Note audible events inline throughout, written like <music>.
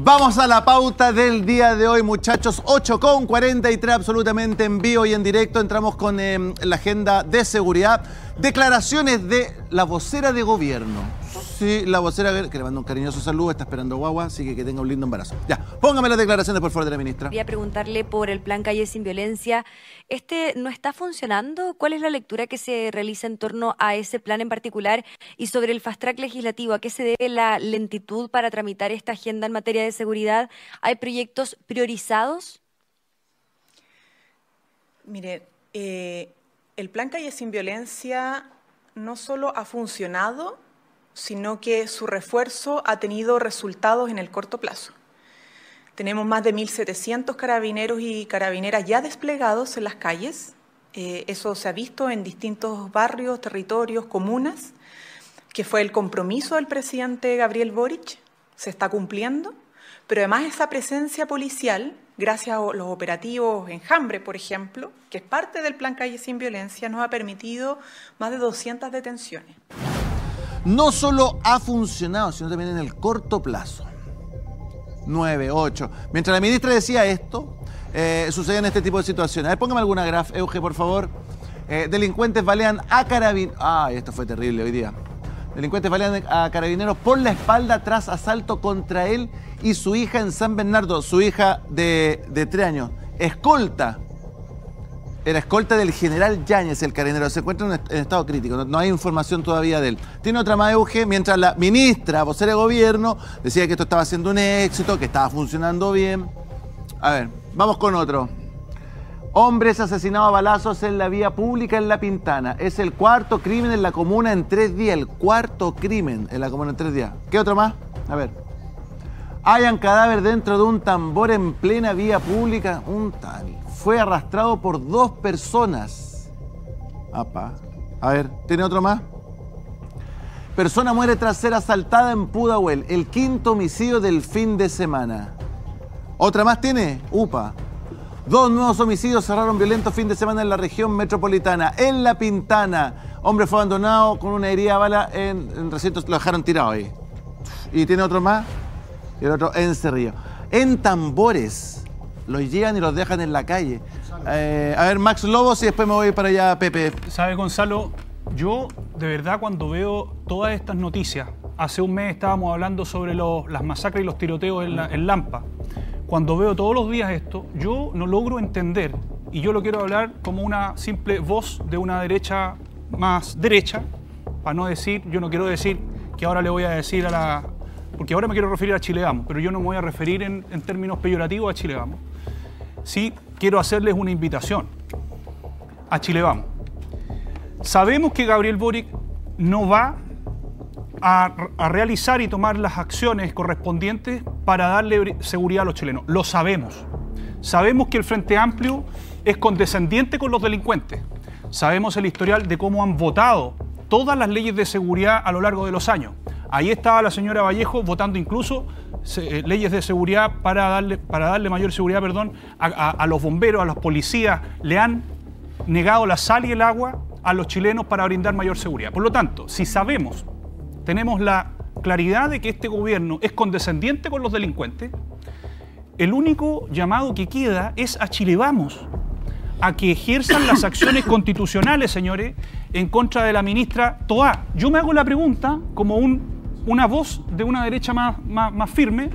Vamos a la pauta del día de hoy, muchachos. 8 con 43, absolutamente en vivo y en directo. Entramos con eh, la agenda de seguridad. Declaraciones de la vocera de gobierno. Sí, la vocera que le mando un cariñoso saludo, está esperando guagua, así que que tenga un lindo embarazo. Ya, póngame las declaraciones, por favor, de la ministra. Quería preguntarle por el plan Calle Sin Violencia. ¿Este no está funcionando? ¿Cuál es la lectura que se realiza en torno a ese plan en particular? Y sobre el fast track legislativo, ¿a qué se debe la lentitud para tramitar esta agenda en materia de seguridad? ¿Hay proyectos priorizados? Mire, eh, el plan Calle Sin Violencia no solo ha funcionado, sino que su refuerzo ha tenido resultados en el corto plazo. Tenemos más de 1.700 carabineros y carabineras ya desplegados en las calles. Eh, eso se ha visto en distintos barrios, territorios, comunas, que fue el compromiso del presidente Gabriel Boric, se está cumpliendo, pero además esa presencia policial, gracias a los operativos Enjambre, por ejemplo, que es parte del Plan Calle Sin Violencia, nos ha permitido más de 200 detenciones no solo ha funcionado, sino también en el corto plazo. 9, 8. Mientras la ministra decía esto, eh, sucedían este tipo de situaciones. A ver, póngame alguna graf, Euge, por favor. Eh, delincuentes balean a carabineros. Ay, esto fue terrible hoy día. Delincuentes balean a carabineros por la espalda tras asalto contra él y su hija en San Bernardo, su hija de, de tres años. Escolta era escolta del general Yáñez, el carabinero. Se encuentra en estado crítico, no, hay información todavía de él. Tiene otra más Euge, mientras la ministra, vocera de gobierno, decía que esto estaba siendo un éxito, que estaba funcionando bien. A ver, vamos con otro. Hombres asesinados a balazos en la vía pública en La Pintana. Es el cuarto crimen en la comuna en tres días. El cuarto crimen en la comuna en tres días. ¿Qué otro más? A ver. Hayan cadáver dentro de un tambor en plena vía pública. Un tal fue arrastrado por dos personas. Apa. A ver, ¿tiene otro más? Persona muere tras ser asaltada en Pudahuel, el quinto homicidio del fin de semana. ¿Otra más tiene? UPA. Dos nuevos homicidios cerraron violentos fin de semana en la región metropolitana. En La Pintana, hombre fue abandonado con una herida a bala en, en recintos, lo dejaron tirado ahí. ¿Y tiene otro más? Y el otro en Cerrillo. En Tambores, los llegan y los dejan en la calle. Eh, a ver, Max Lobos y después me voy para allá, Pepe. ¿Sabe, Gonzalo? Yo, de verdad, cuando veo todas estas noticias, hace un mes estábamos hablando sobre las masacres y los tiroteos en, Lampa. Cuando veo todos los días esto, yo no logro entender, y yo lo quiero hablar como una simple voz de una derecha más derecha, para no decir, yo no quiero decir que ahora le voy a decir a la, porque ahora me quiero referir a Chile pero yo no me voy a referir en, términos peyorativos a Chile sí quiero hacerles una invitación. A Chile vamos. Sabemos que Gabriel Boric no va a, realizar y tomar las acciones correspondientes para darle seguridad a los chilenos. Lo sabemos. Sabemos que el Frente Amplio es condescendiente con los delincuentes. Sabemos el historial de cómo han votado todas las leyes de seguridad a lo largo de los años. Ahí estaba la señora Vallejo votando incluso eh, leyes de seguridad para darle, para darle mayor seguridad perdón, a, los bomberos, a los policías, le han negado la sal y el agua a los chilenos para brindar mayor seguridad. Por lo tanto, si sabemos, tenemos la claridad de que este gobierno es condescendiente con los delincuentes, el único llamado que queda es a Chile Vamos, a que ejerzan las acciones constitucionales, señores, en contra de la ministra Toá. Yo me hago la pregunta como un una voz de una derecha más, más, firme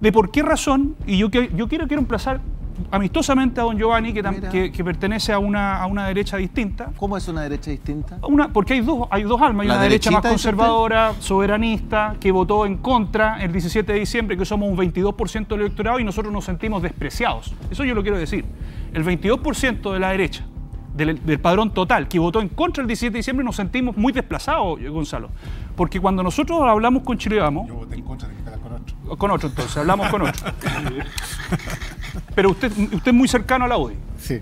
de por qué razón, y yo, yo quiero, quiero emplazar amistosamente a don Giovanni, que, que, pertenece a una, a una, derecha distinta. ¿Cómo es una derecha distinta? Una, porque hay dos, hay dos almas. Hay una derecha más conservadora, soberanista, que votó en contra el 17 de diciembre, que somos un 22% del electorado y nosotros nos sentimos despreciados. Eso yo lo quiero decir. El 22% de la derecha del, padrón total, que votó en contra el 17 de diciembre, nos sentimos muy desplazados, Gonzalo. Porque cuando nosotros hablamos con Chile Vamos... Yo voté en contra, de que con otro. Con otro, entonces, hablamos con otro. Pero usted, usted es muy cercano a la UDI. Sí.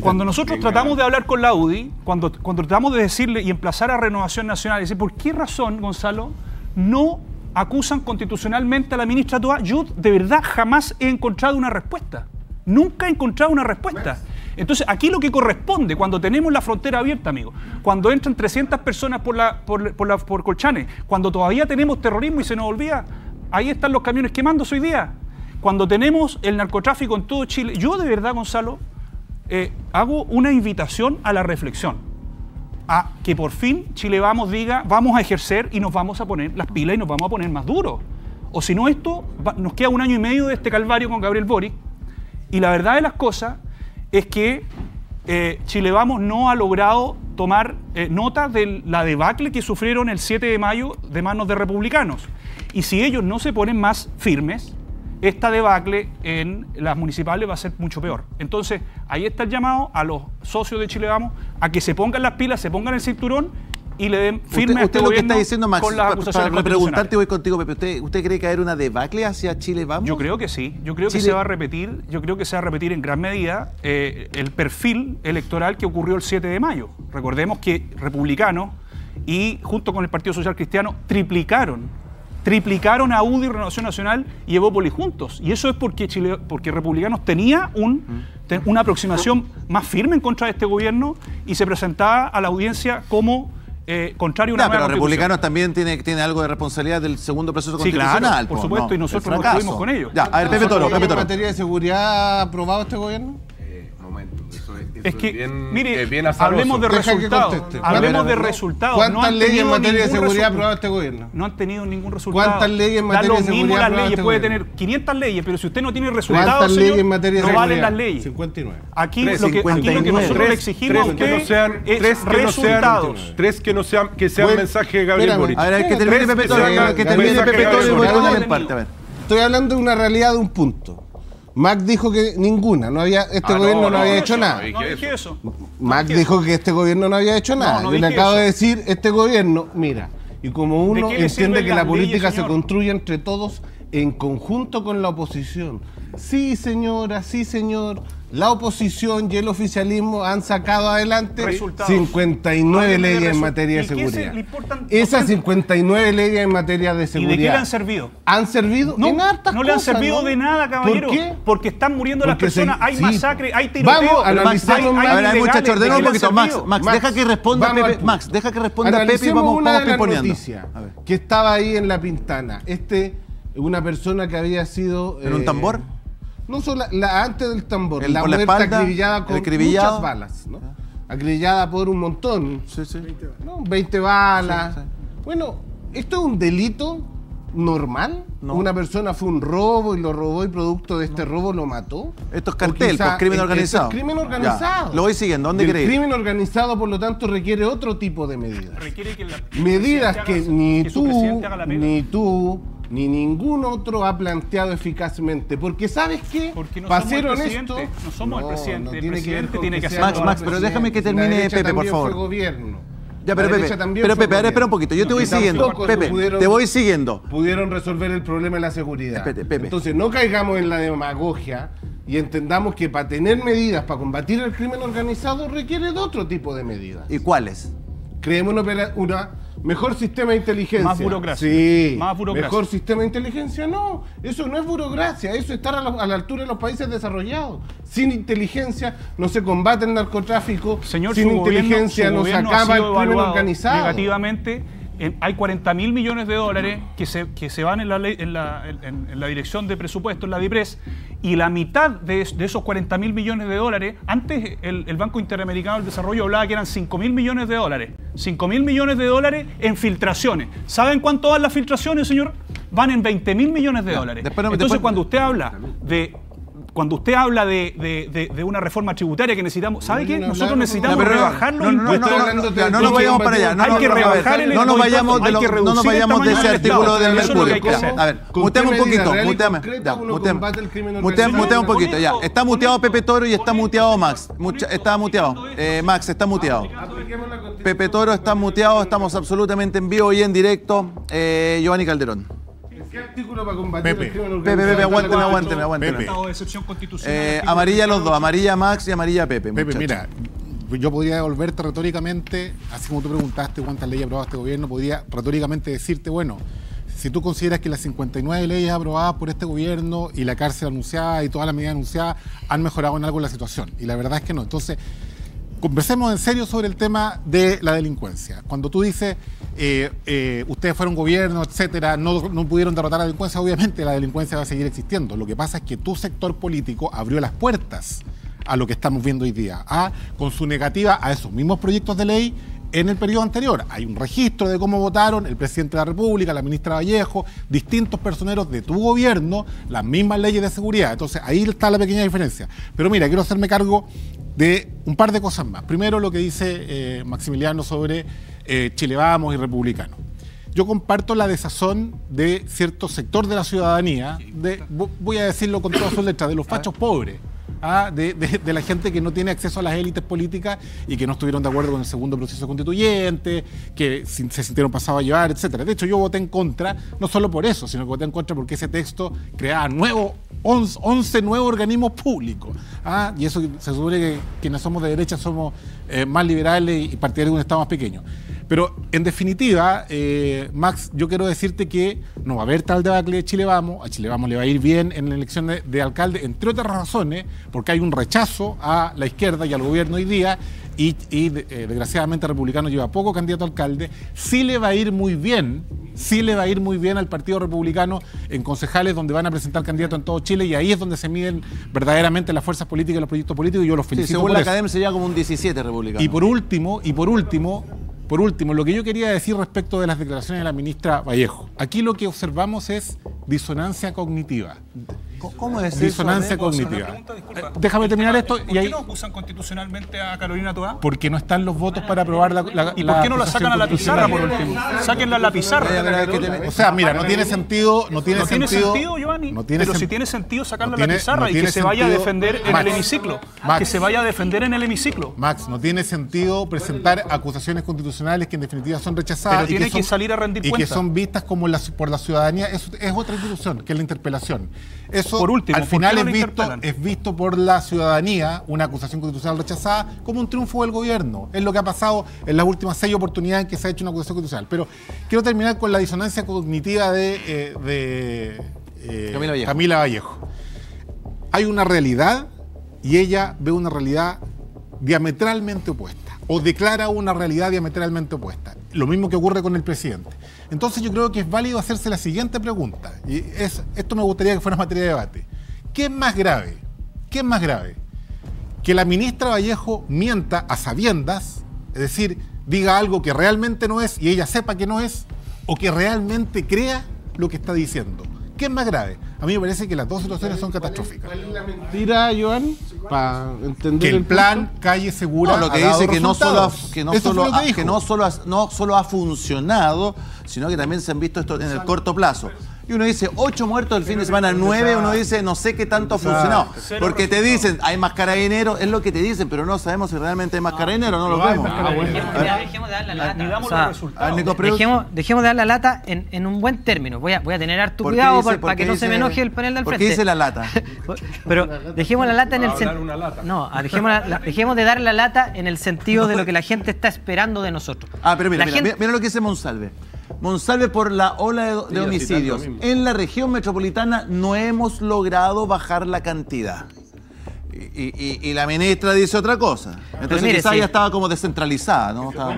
Cuando nosotros tratamos de hablar con la UDI, cuando, cuando tratamos de decirle y emplazar a Renovación Nacional, y decir, ¿por qué razón, Gonzalo, no acusan constitucionalmente a la ministra Toa? Yo de verdad jamás he encontrado una respuesta. Nunca he encontrado una respuesta. Entonces, aquí lo que corresponde, cuando tenemos la frontera abierta, amigo, cuando entran 300 personas por, la, por, por, la, por Colchane, cuando todavía tenemos terrorismo y se nos olvida ahí están los camiones quemándose hoy día. Cuando tenemos el narcotráfico en todo Chile, yo de verdad, Gonzalo, eh, hago una invitación a la reflexión. A que por fin Chile Vamos diga, vamos a ejercer y nos vamos a poner las pilas y nos vamos a poner más duros. O si no, esto nos queda un año y medio de este calvario con Gabriel Boric. Y la verdad de las cosas es que eh, Chile Vamos no ha logrado tomar eh, nota de la debacle que sufrieron el 7 de mayo de manos de republicanos. Y si ellos no se ponen más firmes, esta debacle en las municipales va a ser mucho peor. Entonces, ahí está el llamado a los socios de Chile Vamos a que se pongan las pilas, se pongan el cinturón y le den firme Usted, a este lo que está diciendo, Max, con las acusaciones para preguntarte voy contigo, Pepe. ¿Usted, ¿Usted cree que va a haber una debacle hacia Chile Vamos? Yo creo que sí, yo creo que se va a repetir, yo creo que se va a repetir en gran medida eh, el perfil electoral que ocurrió el 7 de mayo. Recordemos que republicanos y junto con el Partido Social Cristiano triplicaron triplicaron a UDI, Renovación Nacional y Evópolis juntos. Y eso es porque Chile, porque Republicanos tenía un, te- una aproximación más firme en contra de este gobierno y se presentaba a la audiencia como eh, contrario a una Ya, nueva pero republicanos también tiene, tiene algo de responsabilidad del segundo proceso Sí, claro, constitucional. por po, supuesto, ¿no? y nosotros El no fracaso. estuvimos con ellos. Ya, a ver, Pepe Toro, Pepe ¿En materia de seguridad ha aprobado este gobierno? Eh, es, Es que, bien, mire, es bien hablemos de resultados. Hablemos de resultados. ¿Cuántas No han leyes en materia de seguridad ha aprobado este gobierno? No han tenido ningún resultado. ¿Cuántas leyes en Da materia lo de mismo seguridad las leyes. este Puede gobierno? tener 500 leyes, pero si usted no tiene resultados, ¿Cuántas señor, leyes en materia de no valen las leyes. 59. Aquí, lo que, aquí lo que 59. nosotros le exigimos a usted no sean, es tres que no sean, resultados. tres que no sean, que sean Bueno, mensaje de Gabriel. Boric. A ver, ver, que termine Pepe que termine voy parte. A ver. Estoy hablando de una realidad de un punto. Mac dijo que ninguna, no había, este Ah, gobierno no, no, había hecho nada. no, dije eso. Mac dije dijo que este gobierno no había hecho nada. no Yo le acabo eso. de decir, este gobierno, mira, y como uno entiende que la política leyes, se construye entre todos en conjunto con la oposición. Sí, señora, sí, señor. La oposición y el oficialismo han sacado adelante Resultados. 59 Hábleme de leyes en materia de ¿Y se seguridad. Esas 200? 59 leyes en materia de ¿Y seguridad. de qué le han servido? Han servido No, en hartas no le han cosas, servido ¿no? de nada, caballero. ¿Por qué? Porque están muriendo las Porque se- personas, hay sí. masacre, hay tiroteos. Vamos, analicemos hay- más. hay A ver, a ver, ilegales, muchachos, ¿de ordenemos qué un poquito. Max? Max, Max, deja que responda al. Max, deja que responda Pepe y vamos, una vamos de las pimponeando. noticias A ver. que estaba ahí en la pintana. Este, una persona que había sido... ¿En un eh, tambor? No solo la, antes del tambor, El la por la muerte espalda, acribillada con muchas balas, ¿no? Acribillada por un montón, Sí, sí. ¿no? 20 balas. Sí, sí. Bueno, ¿esto es un delito normal? No. ¿Una persona fue un robo y lo robó y producto de este robo lo mató? Esto es cartel, quizá- pues, crimen esto organizado. Es crimen Ya. organizado. Lo voy siguiendo, ¿dónde el ir? crimen organizado, por lo tanto, requiere otro tipo de medidas. Requiere que la- Medidas que haga- ni que su tú, ni tú, ni ningún otro ha planteado eficazmente. Porque ¿sabes qué? Porque no somos ser el honesto, presidente, no somos el presidente, el tiene que ver presidente con tiene que hacer Max, Max, el pero déjame que termine Pepe, por favor. Fue gobierno. Ya, pero Pepe, pero Pepe, ahora espera un poquito. Yo te voy siguiendo. Pepe, pudieron- te voy siguiendo. pudieron resolver el problema de la seguridad. Espérate, Pepe. Entonces, no caigamos en la demagogia y entendamos que para tener medidas para combatir el crimen organizado requiere de otro tipo de medidas. ¿Y cuáles? Creemos una, opera- una mejor sistema de inteligencia. Más burocracia. Sí. Más burocracia. Mejor sistema de inteligencia. No, eso no es burocracia. Eso es estar a, la- a la altura de los países desarrollados. Sin inteligencia no se combate el narcotráfico. Señor, Sin su gobierno- inteligencia su no se acaba el crimen organizado. Negativamente, en- hay 40 mil millones de dólares que se, que se van en la, ley- en, la, en- en la dirección de presupuesto, en la DIPRES, y la mitad de, es- de esos 40 mil millones de dólares, antes el, el Banco Interamericano del Desarrollo hablaba que eran 5 mil millones de dólares. 5 mil millones de dólares en filtraciones. ¿Saben cuánto van las filtraciones, señor? Van en 20 mil millones de dólares. después- Entonces, después- cuando usted habla de... Cuando usted habla de, de- de- de una reforma tributaria que necesitamos, ¿sabe qué? no, Nosotros no, no, necesitamos no, rebajar los no, no, no, impuestos. no, nos vayamos para allá. No, hay que rebajar el No nos impuesto, vayamos de lo- que no nos vayamos de ese del artículo del Mercurio. A ver, ¿Con muteame qué un poquito, muteame. Ya, muteame. un poquito, ya. Está muteado Pepe Toro y está muteado Max. Está muteado. Eh, Max, está muteado. Pepe Toro está muteado, estamos absolutamente en vivo y en directo. Eh, Giovanni Calderón. ¿Qué artículo para combatir Pepe. el crimen Pepe, organizado? Pepe, la aguánteme, aguánteme. Pepe. Estado de excepción constitucional. Eh, artículo amarilla los dos, 38. amarilla Max y amarilla Pepe. Pepe, muchachos. mira, yo podría devolverte retóricamente, así como tú preguntaste cuántas leyes ha aprobado este gobierno, podría retóricamente decirte, bueno, si tú consideras que las 59 leyes aprobadas por este gobierno y la cárcel anunciada y todas las medidas anunciadas han mejorado en algo la situación, y la verdad es que no. Entonces, conversemos en serio sobre el tema de la delincuencia. Cuando tú dices, eh, eh, ustedes fueron gobierno, etcétera, no, no pudieron derrotar la delincuencia, obviamente la delincuencia va a seguir existiendo. Lo que pasa es que tu sector político abrió las puertas a lo que estamos viendo hoy día, a, con su negativa a esos mismos proyectos de ley en el periodo anterior. Hay un registro de cómo votaron el presidente de la República, la ministra Vallejo, distintos personeros de tu gobierno, las mismas leyes de seguridad. Entonces ahí está la pequeña diferencia. Pero mira, quiero hacerme cargo de un par de cosas más. Primero lo que dice eh, Maximiliano sobre eh, Chile Vamos y Republicano. Yo comparto la desazón de cierto sector de la ciudadanía, de, vo- voy a decirlo con todas sus letras, de los fachos pobres, ¿ah? de, de- de la gente que no tiene acceso a las élites políticas y que no estuvieron de acuerdo con el segundo proceso constituyente, que se sintieron pasados a llevar, etcétera. De hecho, yo voté en contra, no solo por eso, sino que voté en contra porque ese texto creaba nuevo 11, 11 nuevos organismos públicos. ¿ah? Y eso se supone que quienes somos de derecha somos eh, más liberales y partidarios de un Estado más pequeño. Pero en definitiva, eh, Max, yo quiero decirte que no va a haber tal debacle de Chile Vamos, a Chile Vamos le va a ir bien en la elección de, de alcalde, entre otras razones, porque hay un rechazo a la izquierda y al gobierno hoy día, y, y, eh, desgraciadamente Republicano lleva poco candidato a alcalde, sí le va a ir muy bien, sí le va a ir muy bien al Partido Republicano en concejales donde van a presentar candidatos en todo Chile, y ahí es donde se miden verdaderamente las fuerzas políticas y los proyectos políticos, y yo los Sí, felicito según por la eso. academia sería como un 17 republicano. Y por último, y por último, por último, lo que yo quería decir respecto de las declaraciones de la ministra Vallejo. Aquí lo que observamos es disonancia cognitiva. ¿Cómo es eso? Disonancia amigo? cognitiva. Pregunta, disculpa. Eh, Déjame terminar esto ¿Por y qué ahí. no acusan constitucionalmente a Carolina Toá? Porque no están los votos para aprobar la. la- ¿Y por qué no la sacan a la pizarra por último? Sáquenla a la pizarra. a ver, ¿qué te- O sea, mira, no tiene sentido. No tiene No tiene sentido, sentido, Giovanni. No tiene pero si tiene sentido sacarla no a la pizarra no y que se vaya a defender en el hemiciclo. Max. Que se vaya a defender en el hemiciclo. Max, no tiene sentido presentar acusaciones constitucionales que en definitiva son rechazadas Pero y tiene que, son, que salir a rendir y que son vistas como la- por la ciudadanía. Eso es otra institución, que es la interpelación. Eso Por último, al ¿por qué final es visto, es visto por la ciudadanía, una acusación constitucional rechazada, como un triunfo del gobierno. Es lo que ha pasado en las últimas seis oportunidades en que se ha hecho una acusación constitucional. Pero quiero terminar con la disonancia cognitiva de, eh, de, eh, Camila Vallejo. Camila Vallejo hay una realidad y ella ve una realidad diametralmente opuesta o declara una realidad diametralmente opuesta. Lo mismo que ocurre con el presidente. Entonces yo creo que es válido hacerse la siguiente pregunta y es, esto me gustaría que fuera materia de debate. ¿Qué es más grave? ¿Qué es más grave? Que la ministra Vallejo mienta a sabiendas, es decir, diga algo que realmente no es y ella sepa que no es, o que realmente crea lo que está diciendo. ¿Qué es más grave? A mí me parece que las dos situaciones son catastróficas. Mentira, Joan, para entender Que el punto. plan calle segura. No, lo que ha dado dice que no solo que no solo ha- que no solo ha- no solo ha funcionado, sino que también se han visto esto en el corto plazo. Y uno dice, ocho muertos el fin de semana, nueve, uno dice, no sé qué tanto ha funcionado. Porque te dicen, hay más carabineros, es lo que te dicen, pero no sabemos si realmente hay más carabineros, no lo vemos. Dejemos, ya, dejemos de dar la lata. O. Dejemos, de dar la lata en, en un buen término. Voy a, voy a tener harto ¿Por qué cuidado para que no se me enoje el panel del por qué frente. dice la lata? <laughs> Pero dejemos la lata en el Va a hablar sen- una lata. No, ah, dejemos, la- la- dejemos de dar la lata en el sentido de lo que la gente está esperando de nosotros. Ah, pero mira, La mira, gente- mira, mira lo que dice Monsalve. Monsalve por la ola de, homicidios. En la región metropolitana no hemos logrado bajar la cantidad. Y, y- y la ministra dice otra cosa. Entonces mire, sí. ya estaba como descentralizada, ¿no? Estaba-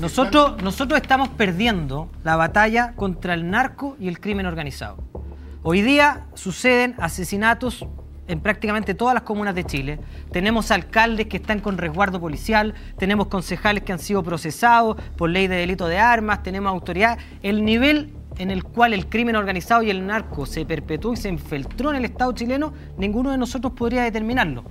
Nosotros, nosotros estamos perdiendo la batalla contra el narco y el crimen organizado. Hoy día suceden asesinatos en prácticamente todas las comunas de Chile. Tenemos alcaldes que están con resguardo policial, tenemos concejales que han sido procesados por ley de delito de armas, tenemos autoridades. El nivel en el cual el crimen organizado y el narco se perpetuó y se infiltró en el Estado chileno, ninguno de nosotros podría determinarlo.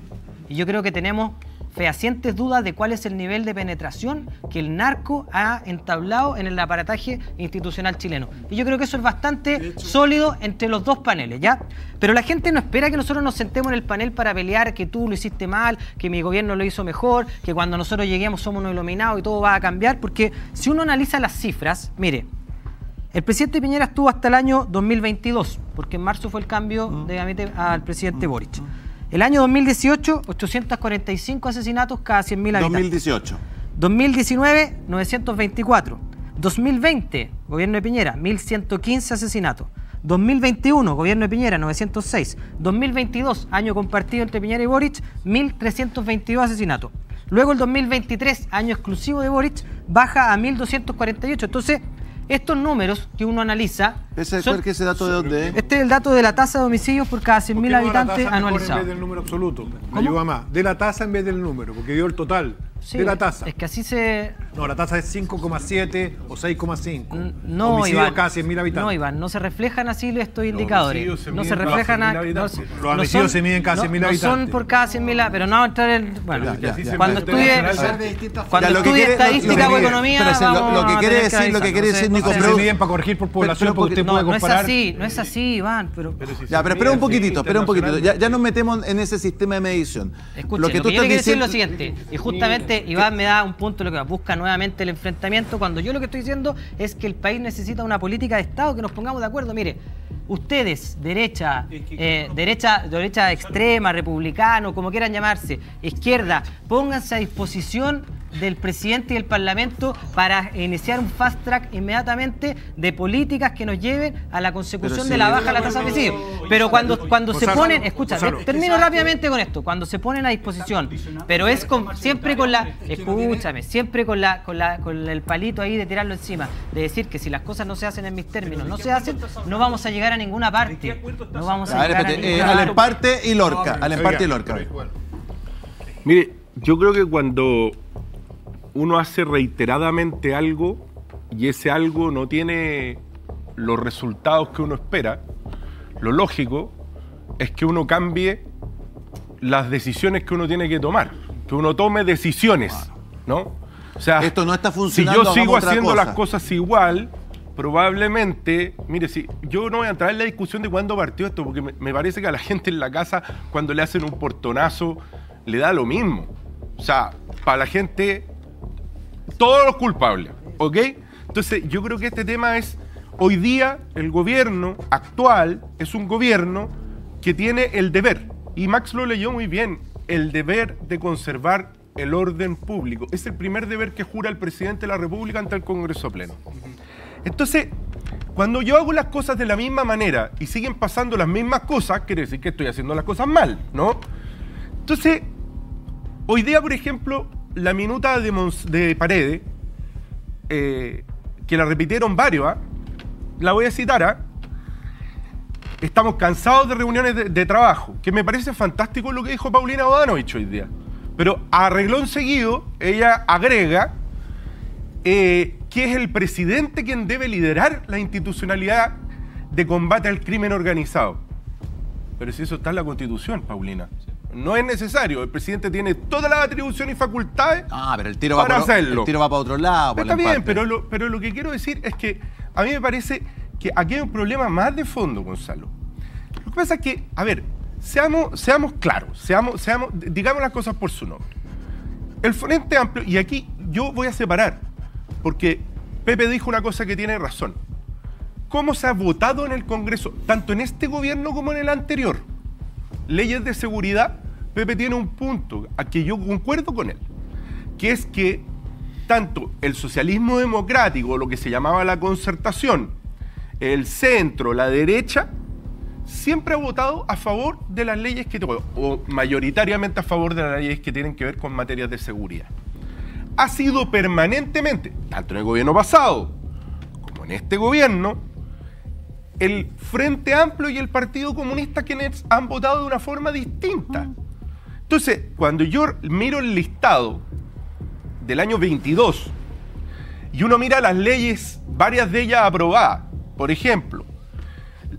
Y yo creo que tenemos fehacientes dudas de cuál es el nivel de penetración que el narco ha entablado en el aparataje institucional chileno. Y yo creo que eso es bastante sólido entre los dos paneles, ¿ya? Pero la gente no espera que nosotros nos sentemos en el panel para pelear que tú lo hiciste mal, que mi gobierno lo hizo mejor, que cuando nosotros lleguemos somos unos iluminados y todo va a cambiar, porque si uno analiza las cifras, mire, el presidente Piñera estuvo hasta el año 2022, porque en marzo fue el cambio de gabinete al presidente Boric. El año 2018, 845 asesinatos cada 100.000 habitantes. 2018. 2019, 924. 2020, gobierno de Piñera, 1115 asesinatos. 2021, gobierno de Piñera, 906. 2022, año compartido entre Piñera y Boric, 1322 asesinatos. Luego el 2023, año exclusivo de Boric, baja a 1.248. Entonces, estos números que uno analiza... ¿Ese, son- que ese dato de dónde es? Este es el dato de la tasa de homicidios por cada 100.000 ¿Por qué no da la habitantes tasa mejor En anualizados. vez del número absoluto. Me ayuda más. De la tasa en vez del número, porque dio el total. Sí, de la tasa. Es que así se... No, la tasa es 5,7 o 6,5. N- No, Homicidio Iván. cada 100.000 habitantes. No, Iván, no se reflejan así estos indicadores. se no se reflejan 100.000 a- no, habitantes. se- Los no homicidios son- se miden cada no- 100.000 No son habitantes. por cada 100.000, pero no vamos a entrar en. Bueno, Ya, ya, ya. cuando estudie, cuando estadística que- o economía, lo- que quiere decir- lo que. Se miden para corregir por población, pero porque usted No, puede no es comparar. así, no es así, Iván, pero... Ya, pero espera un poquitito, espera un poquitito. Ya, ya nos metemos en ese sistema de medición. Escuche, lo que, yo le quiero decir es lo siguiente, y justamente Iván me da un punto lo que busca nuevamente el enfrentamiento, cuando yo lo que estoy diciendo es que el país necesita una política de Estado que nos pongamos de acuerdo. Mire, ustedes, derecha, eh, derecha, derecha extrema, republicano, como quieran llamarse, izquierda, pónganse a disposición del presidente y del Parlamento para iniciar un fast track inmediatamente de políticas que nos lleven a la consecución de la baja de la tasa de homicidio. Pero cuando, cuando se ponen, escucha, Gonzalo. termino rápidamente con esto, cuando se ponen a disposición, pero es con, siempre con la, escúchame, siempre con la, con la, con el palito ahí de tirarlo encima, de decir que si las cosas no se hacen en mis términos, no se hacen, no vamos a llegar a ninguna parte, no vamos a A ver, llegar a espérate, eh, ninguna al parte. emparte y Lorca. Al emparte y Lorca. Mire, yo creo que cuando uno hace reiteradamente algo y ese algo no tiene los resultados que uno espera, lo lógico es que uno cambie las decisiones que uno tiene que tomar, que uno tome decisiones, ¿no? O sea, Esto no está si funcionando, yo sigo haciendo cosa. las cosas igual, probablemente, mire, si yo no voy a entrar en la discusión de cuándo partió esto, porque me, me parece que a la gente en la casa, cuando le hacen un portonazo, le da lo mismo. O sea, para la gente, todos los culpables, ¿ok? Entonces, yo creo que este tema es, hoy día el gobierno actual es un gobierno que tiene el deber, y Max lo leyó muy bien, el deber de conservar el orden público. Es el primer deber que jura el presidente de la República ante el Congreso Pleno. Entonces, cuando yo hago las cosas de la misma manera y siguen pasando las mismas cosas, quiere decir que estoy haciendo las cosas mal, ¿no? Entonces, hoy día, por ejemplo, la minuta de, Mons- de Paredes, eh, que la repitieron varios, ¿ah? la voy a citar, ¿ah? Estamos cansados de reuniones de, trabajo, que me parece fantástico lo que dijo Paulina Bodanovich hoy día. Pero a reglón seguido, ella agrega eh, que es el presidente quien debe liderar la institucionalidad de combate al crimen organizado. Pero si eso está en la Constitución, Paulina. No es necesario. El presidente tiene todas las atribuciones y facultades Ah, pero el tiro va para para, hacerlo. el tiro va para otro lado. Está bien, pero lo, pero lo que quiero decir es que a mí me parece que aquí hay un problema más de fondo, Gonzalo. Lo que pasa es que, a ver, seamos, seamos claros, seamos, seamos, digamos las cosas por su nombre. El Frente Amplio, y aquí yo voy a separar, porque Pepe dijo una cosa que tiene razón. ¿Cómo se ha votado en el Congreso, tanto en este gobierno como en el anterior? Leyes de seguridad, Pepe tiene un punto a que yo concuerdo con él, que es que tanto el socialismo democrático, lo que se llamaba la concertación, el centro, la derecha, siempre ha votado a favor de las leyes que, o mayoritariamente a favor de las leyes que tienen que ver con materias de seguridad. Ha sido permanentemente, tanto en el gobierno pasado como en este gobierno, el Frente Amplio y el Partido Comunista quienes han votado de una forma distinta. Entonces, cuando yo miro el listado del año 22 y uno mira las leyes, varias de ellas aprobadas, por ejemplo,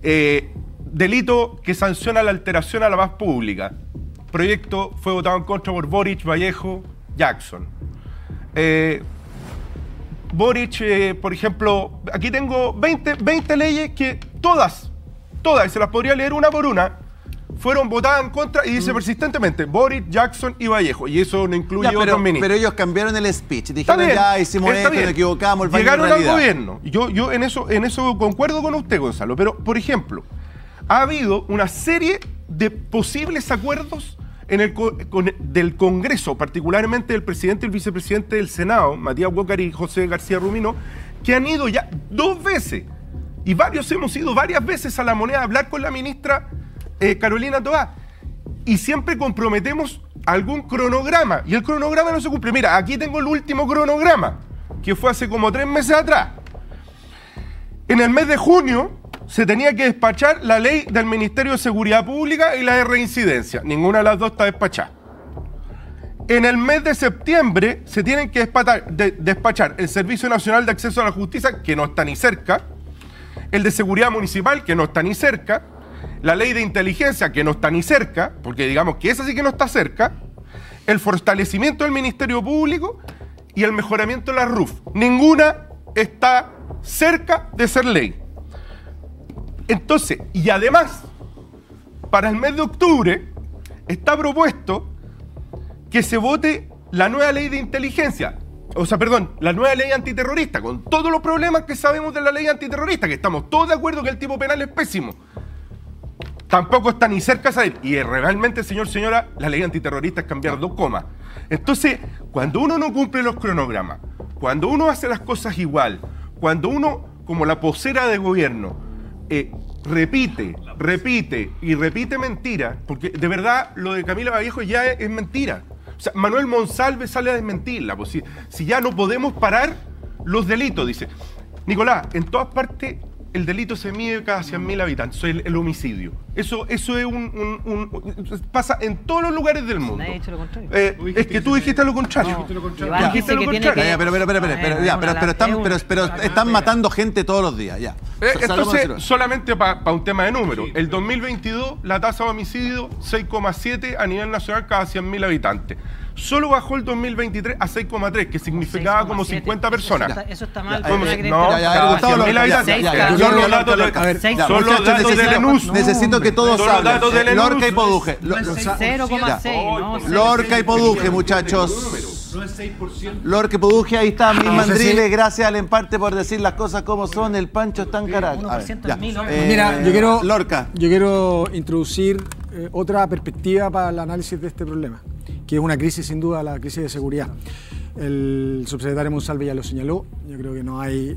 eh, delito que sanciona la alteración a la paz pública. Proyecto fue votado en contra por Boric, Vallejo, Jackson. Eh, Boric, eh, por ejemplo, aquí tengo 20, 20 leyes que todas, todas, y se las podría leer una por una, fueron votadas en contra y dice persistentemente Boric, Jackson y Vallejo. Y eso no incluye Ya, pero, otros ministros. pero ellos cambiaron el speech. Dijeron ya hicimos esto, bien. nos equivocamos, el Llegaron al gobierno. Yo, yo en, eso, en eso concuerdo con usted, Gonzalo. Pero, por ejemplo, ha habido una serie de posibles acuerdos en el, del Congreso, particularmente del presidente y el vicepresidente del Senado, Matías Walker y José García Rumino, que han ido ya dos veces, y varios hemos ido varias veces a la moneda a hablar con la ministra eh, Carolina Toá, y siempre comprometemos algún cronograma. Y el cronograma no se cumple. Mira, aquí tengo el último cronograma, que fue hace como tres meses atrás. En el mes de junio se tenía que despachar la ley del Ministerio de Seguridad Pública y la de reincidencia. Ninguna de las dos está despachada. En el mes de septiembre se tienen que despachar, de- despachar el Servicio Nacional de Acceso a la Justicia, que no está ni cerca, el de Seguridad Municipal, que no está ni cerca, la Ley de Inteligencia, que no está ni cerca, porque digamos que esa sí que no está cerca, el fortalecimiento del Ministerio Público y el mejoramiento de la RUF. Ninguna está cerca de ser ley. Entonces, y además, para el mes de octubre está propuesto que se vote la nueva ley de inteligencia. O sea, perdón, la nueva ley antiterrorista, con todos los problemas que sabemos de la ley antiterrorista, que estamos todos de acuerdo que el tipo penal es pésimo. Tampoco está ni cerca de salir. Y realmente, señor, señora, la ley antiterrorista es cambiar dos comas. Entonces, cuando uno no cumple los cronogramas, cuando uno hace las cosas igual, cuando uno, como la posera de gobierno, eh, repite, repite y repite mentira, porque de verdad lo de Camila Vallejo ya es, mentira. O sea, Manuel Monsalve sale a desmentirla. Pues, si, si ya no podemos parar los delitos, dice. Nicolás, en todas partes el delito se mide cada 100.000 habitantes, el, el homicidio. Eso, eso es un, un- un- pasa en todos los lugares del mundo. Nadie ha dicho lo contrario. Eh, es que tú dijiste lo contrario. Dijiste lo contrario. que- pero, pero, pero, pero, Eh, pero, ya, una pero, la- pero están, es un- pero, pero están matando gente todos los días, ya. Eh, Entonces, solamente para un tema de números, el 2022 la tasa de homicidio 6,7 a nivel nacional cada 100.000 habitantes. Solo bajó el 2023 a 6,3, que significaba como 6,7. 50 Eso personas. está- Eso está mal. Ya, ¿cómo eh, no, Ya, ya, cada Gustavo, 100.000 ya, habitantes. ya, ya, Son los datos de- necesito- que todos hablen. Lorca y Poduje. No es Lo- 0,6, no. Lorca y Poduje, muchachos. Lorca y Poduje, ahí está, mis No mandriles. Gracias al emparte por decir las cosas como son. El Pancho está en Caracas. A ver, 1% ya. en mil, Eh, Mira, yo quiero, Lorca. yo quiero introducir eh, otra perspectiva para el análisis de este problema, que es una crisis sin duda, la crisis de seguridad. El subsecretario Monsalve ya lo señaló, yo creo que no hay,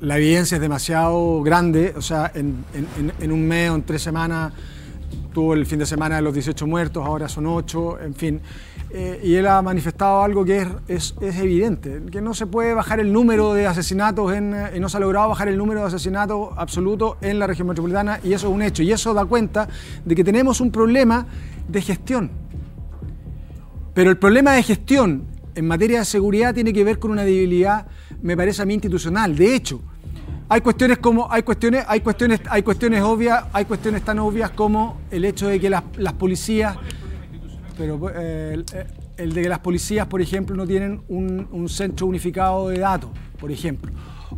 la evidencia es demasiado grande, o sea, en, un mes o en tres semanas tuvo el fin de semana de los 18 muertos, ahora son 8, en fin. Eh, y él ha manifestado algo que es, es- es evidente, que no se puede bajar el número de asesinatos, en, eh, y no se ha logrado bajar el número de asesinatos absoluto en la región metropolitana, y eso es un hecho. Y eso da cuenta de que tenemos un problema de gestión. Pero el problema de gestión en materia de seguridad tiene que ver con una debilidad, me parece a mí, institucional. De hecho, hay cuestiones como, hay cuestiones, hay cuestiones, hay cuestiones obvias, hay cuestiones tan obvias como el hecho de que las, las policías, pero eh, el, el de que las policías, por ejemplo, no tienen un, un centro unificado de datos, por ejemplo.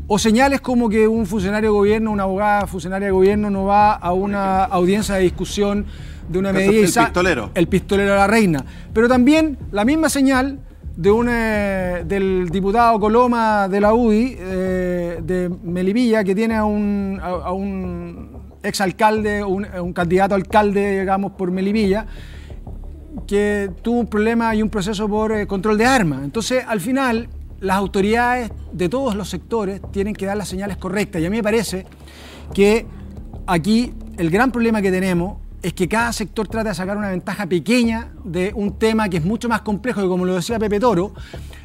O señales como que un funcionario de gobierno, una abogada funcionaria de gobierno no va a una audiencia de discusión de una medida el pistolero. el pistolero de la reina. Pero también la misma señal de un, eh, del diputado Coloma de la UDI, eh, de Melipilla, que tiene a un, a, a un exalcalde, un, a un candidato a alcalde, digamos, por Melipilla, que tuvo un problema y un proceso por eh, control de armas. Entonces, al final, las autoridades de todos los sectores tienen que dar las señales correctas. Y a mí me parece que aquí el gran problema que tenemos es que cada sector trata de sacar una ventaja pequeña de un tema que es mucho más complejo y como lo decía Pepe Toro,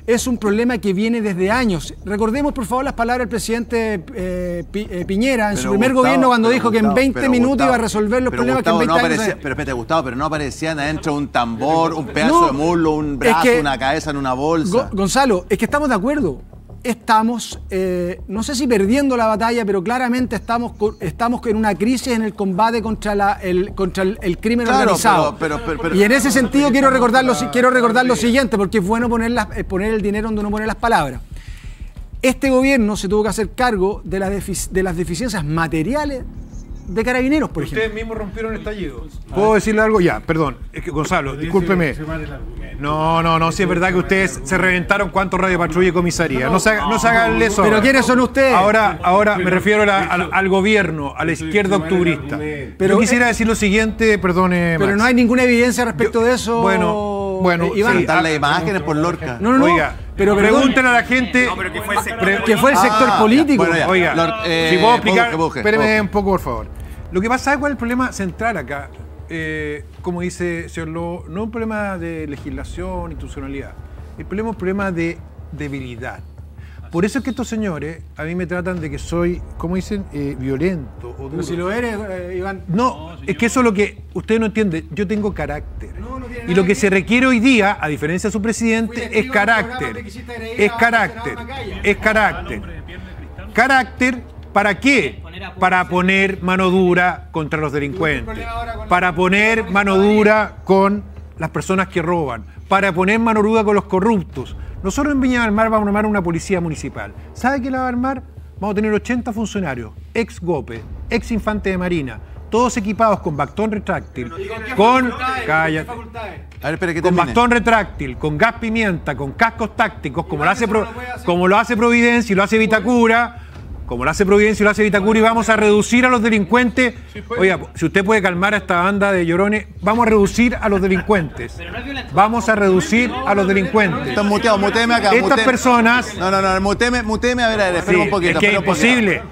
es un problema que viene desde años. Recordemos por favor las palabras del presidente eh, Pi- eh, Piñera en su primer Gustavo, gobierno cuando dijo que en Gustavo, 20 pero, minutos Gustavo, iba a resolver los problemas que en 20 no años... aparecía- se- Pero espérate, Gustavo, pero no aparecían adentro un tambor, un pedazo No, de muslo, un es brazo, que- una cabeza en una bolsa. Go- Gonzalo, es que estamos de acuerdo. Estamos, eh, no sé si perdiendo la batalla, pero claramente estamos, estamos en una crisis en el combate contra, la, el, contra el, el crimen Claro, organizado. pero- pero- pero- pero- y en ese sentido quiero recordar, lo, quiero recordar lo siguiente, porque es bueno poner, las- eh, poner el dinero donde uno pone las palabras. Este gobierno se tuvo que hacer cargo de, las de las deficiencias materiales de carabineros, por ejemplo. Ustedes mismos rompieron el estallido. ¿Puedo decirle algo? Ya, perdón. Es que, Gonzalo, discúlpeme. No, no, no, si es verdad que ustedes se reventaron cuánto radio patrulla y comisaría. No se, haga- no se hagan eso. Pero. ¿quiénes son ustedes? Ahora, ahora me refiero a la- al, al gobierno, a la izquierda octubrista. Pero, Pero quisiera decir lo siguiente, perdone. Pero no hay ninguna evidencia respecto Yo- de eso. bueno, bueno, eh, Iván. sí, ah, las imágenes por Lorca. No, no, no. Oiga, pero pregúntenle a la gente. pre- que fue el sector Ah, político. bueno, ya. Oiga, Lord, eh, si puedo explicar, espéreme un poco, por favor. Lo que pasa, ¿sabe cuál es el problema central acá? eh, como dice señor Lobo, no es un problema de legislación, institucionalidad. El problema es un problema de debilidad. Por eso es que estos señores a mí me tratan de que soy, como dicen, eh, violento o duro. Pero si lo eres, eh, Iván. No, es que eso es lo que usted no entiende. Yo tengo carácter. No, no tiene y lo que que se requiere hoy día, a diferencia de su presidente, es carácter. agredir Es carácter. Es carácter. Carácter, ¿para qué? Para poner mano dura contra los delincuentes. Para poner mano dura con las personas que roban. Para poner mano dura con los corruptos. Nosotros en Viña del Mar vamos a armar una policía municipal. ¿Sabe qué la va a armar? Vamos a tener 80 funcionarios, ex GOPE, ex infante de Marina, todos equipados con bastón retráctil, con, cállate, A ver, espera, que con bastón retráctil, con gas pimienta, con cascos tácticos, como lo hace, Pro- como lo hace Providencia y lo hace Vitacura, como lo hace Providencia y lo hace Vitacura, y vamos a reducir a los delincuentes. Oiga, si usted puede calmar a esta banda de llorones, vamos a reducir a los delincuentes. Vamos a reducir a los delincuentes. Están muteados, muteeme acá. Estas personas. No, no, no, muteeme, muteeme, a ver, a ver, espera Sí, un poquito. es que es imposible.